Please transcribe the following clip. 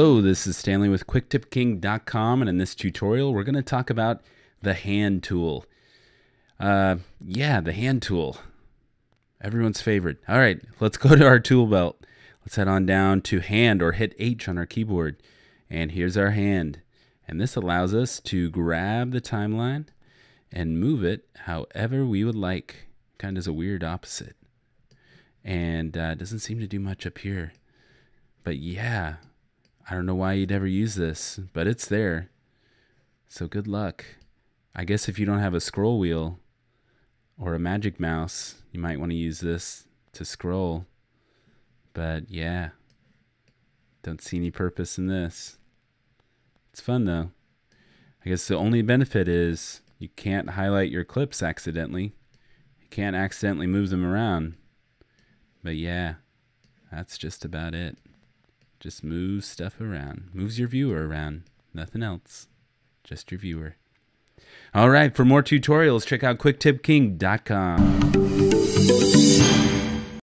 Hello, this is Stanley with QuickTipKing.com, and in this tutorial, we're going to talk about the hand tool. Uh, yeah, the hand tool. Everyone's favorite. All right, let's go to our tool belt. Let's head on down to hand or hit H on our keyboard. And here's our hand. And this allows us to grab the timeline and move it however we would like. Kind of as a weird opposite. And uh, doesn't seem to do much up here. But yeah, I don't know why you'd ever use this, but it's there. So good luck. I guess if you don't have a scroll wheel or a magic mouse, you might want to use this to scroll. But yeah, don't see any purpose in this. It's fun though. I guess the only benefit is you can't highlight your clips accidentally. You can't accidentally move them around. But yeah, that's just about it. Just moves stuff around. Moves your viewer around. Nothing else. Just your viewer. All right, for more tutorials, check out quicktipking.com.